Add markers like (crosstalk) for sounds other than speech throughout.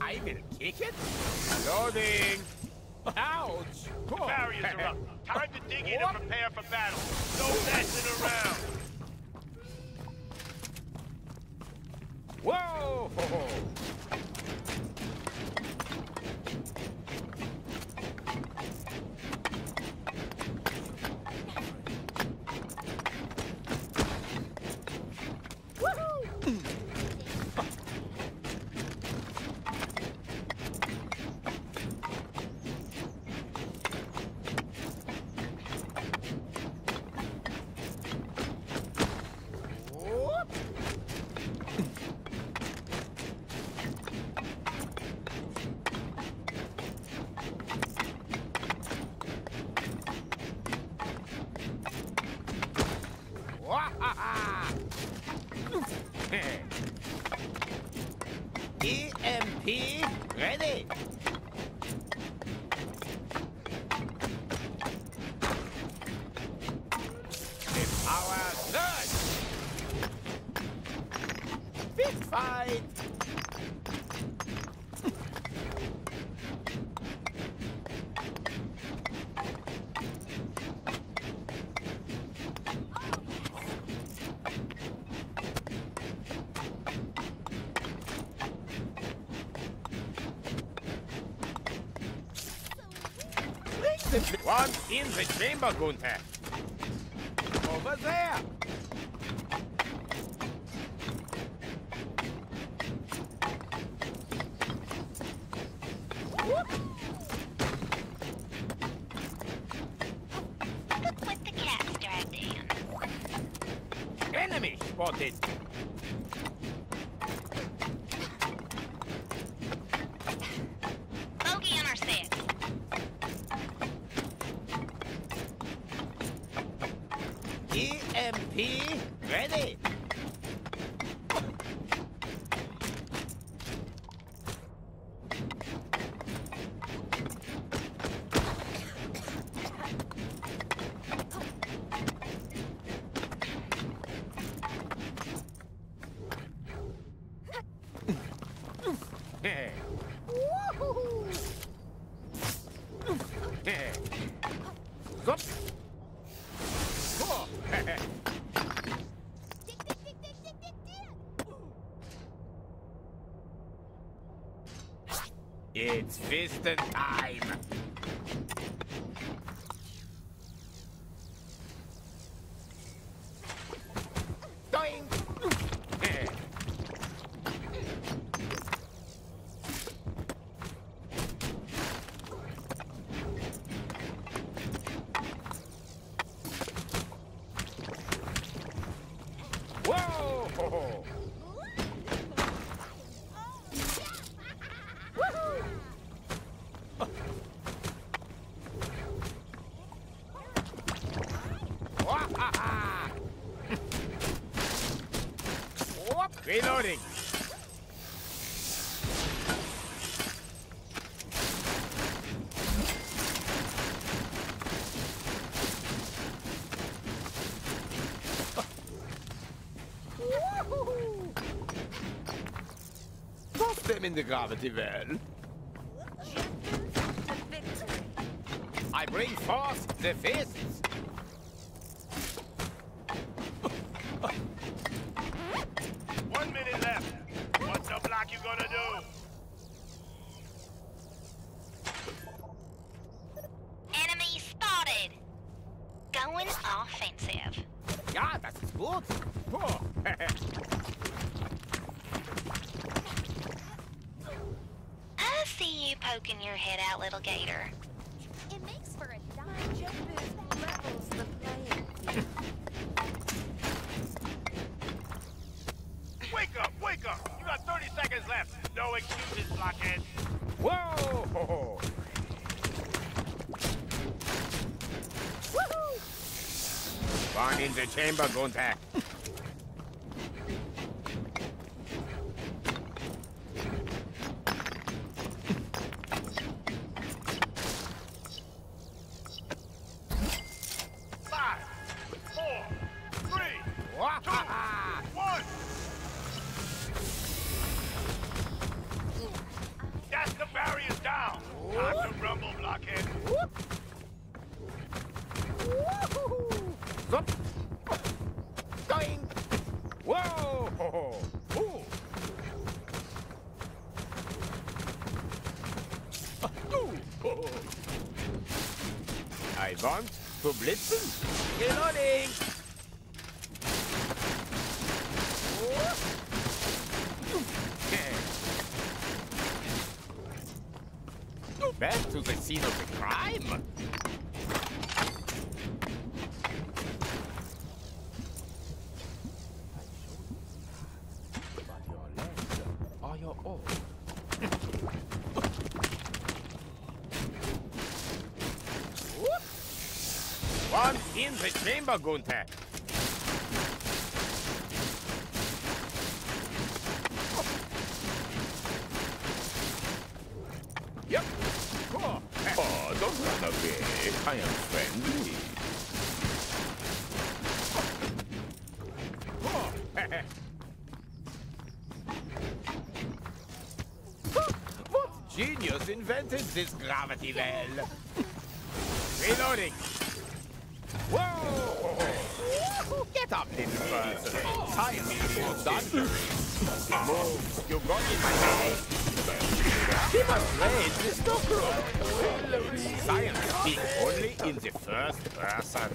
I will kick it. Loading. Ouch. Oh. Barriers are up. Time to dig in and prepare for battle. No messing around. Whoa! (laughs) EMP ready. The power surge. Fist fight. One in the chamber, Gunther. Over there. Look what the cat's dragged in. Enemy spotted. Bogey on our six. EMP ready. Zup. Oh. It's fisting time. Doink. Whoa! Wah-ha-ha! Whoop, Reloading. Toss them in the gravity well. I bring forth the fists. One minute left. What's the block you gonna do? Enemy spotted. Going offensive. Ja, das ist gut. Oh. I see you poking your head out, little gator. It makes for a dime jump levels the playing field. Wake up, wake up! You got 30 seconds left. No excuses, blockhead. Whoa! One in the chamber, Gunther. Back to the scene of the crime. But your legs are your own. One in the chamber, Gunther. Yep. Oh, oh, don't run away. I am friendly. What genius invented this gravity well? Reloading. Whoa! Get up, little person. Time for thunder. Move. You got in my way. He must raise the stockroom. Science speaks only in the first person.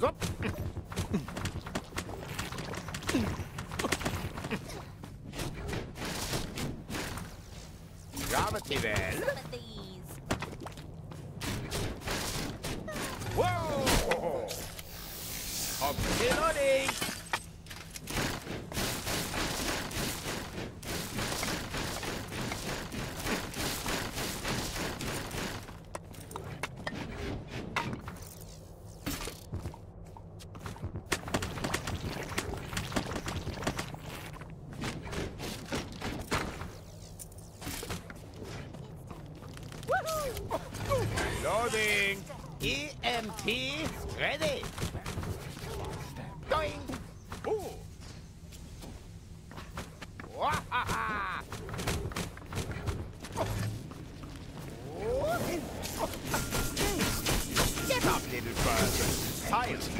Zup. Gravity well. Some of these. Whoa! Up reloading! Loading! EMP ready! Doing! Ooh! Wahaha! Get up, little person! Science! In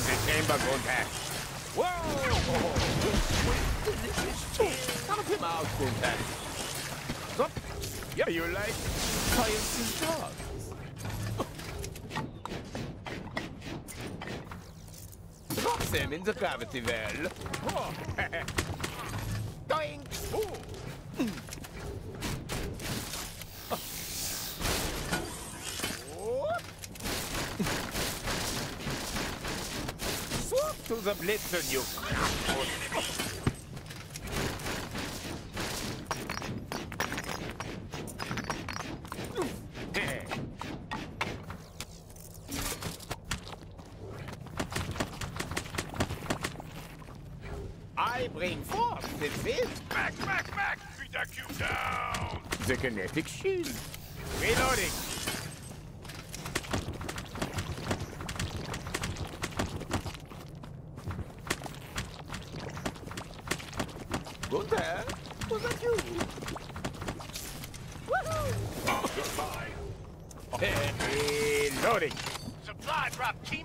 the chamber, Gunther! Whoa! Count him out, Gunther! Yeah, you like is dogs. Drop them in the gravity well. (laughs) Oh. Swap to the blitzer, you. I bring forth the fifth, Back, back, back! Beat that cube down! the kinetic shield. Reloading. Gunther, was that you? Goodbye. Reloading. Supply drop T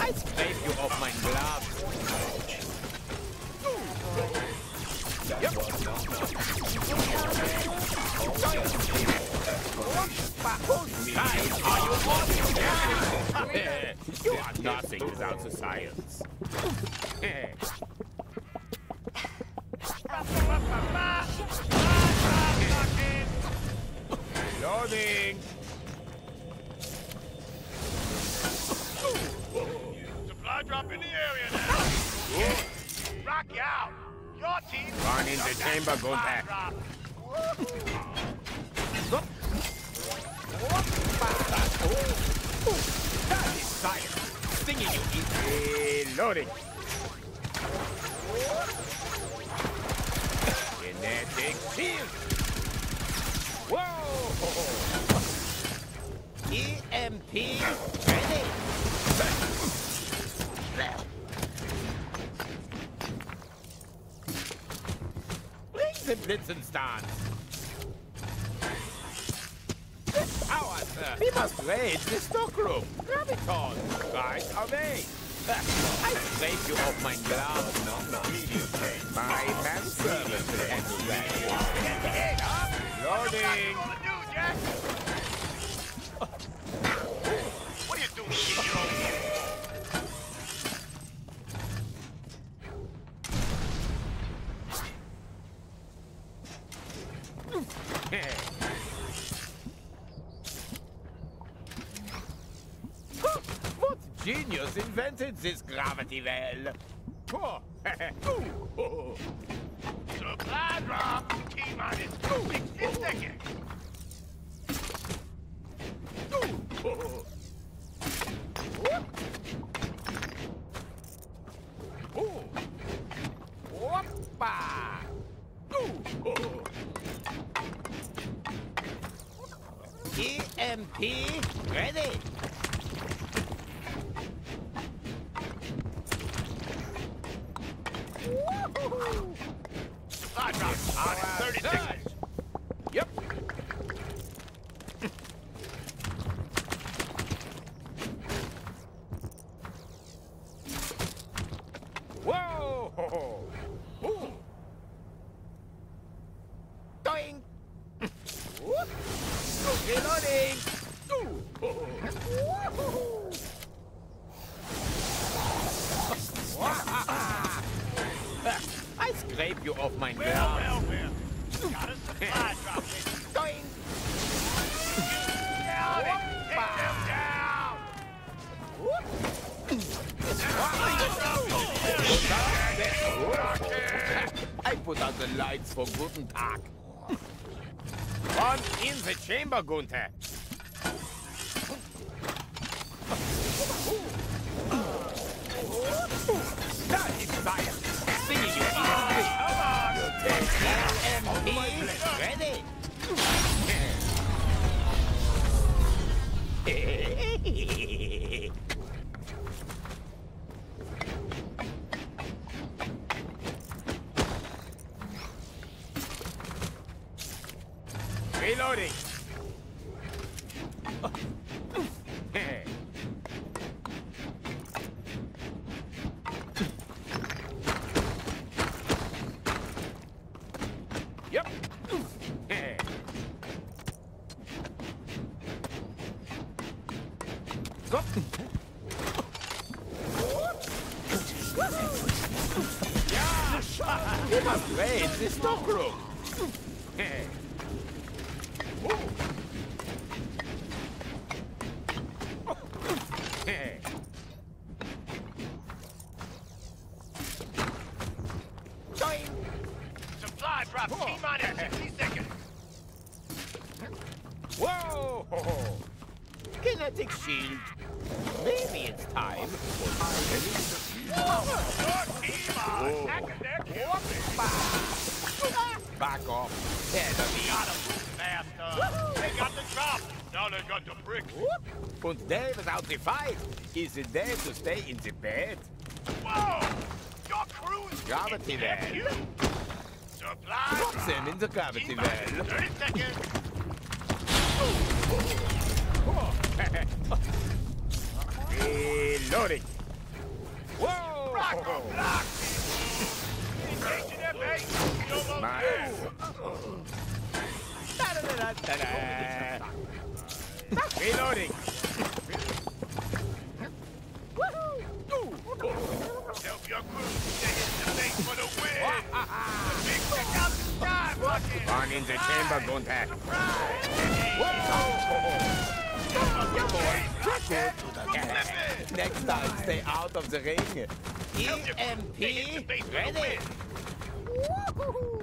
I scrape you off my glove. Are you you are nothing without the science. Loading. The chamber, Blitzenstans. Power, sir. We must raid the stockroom. Graviton. Right away. (laughs) I scrape you off my ground. My this gravity well? Oh, (laughs) oh. T-minus 60 seconds. oh. You off my Well, ground. well, well. Got a supply drop. Doing. Down it. Take them down. I put out the lights for Guten Tag. One in the chamber, Gunther. That is science. Singing you easily. EMP ready. Reloading. yep. We must raid the stockroom. Supply drop. T-minus 60 seconds. Whoa! (laughs) Kinetic shield. Maybe it's time for Your team are attacking their kill. Back off. Enemy. Got 'em, bastard. They got the drop. Now they got the bricks. And there without the fight. Is it there to stay in the bed? Whoa! Your crew's Gravity you. Supply Drop them in the gravity well. 30 seconds. Reloading. Whoa! Rock 'em, block. Engaging. My-. Reloading. Help your crew to hit the base for the win. Big the sky, Bucket. One in the chamber, Gunther. Surprise. Whoa! Come on, boy. Rocket. Good. Flip it. next time. Stay out of the ring. Help your crew. They hit the EMP base for the ready. Woohoo!